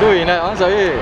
Đuổi naik ăn giấy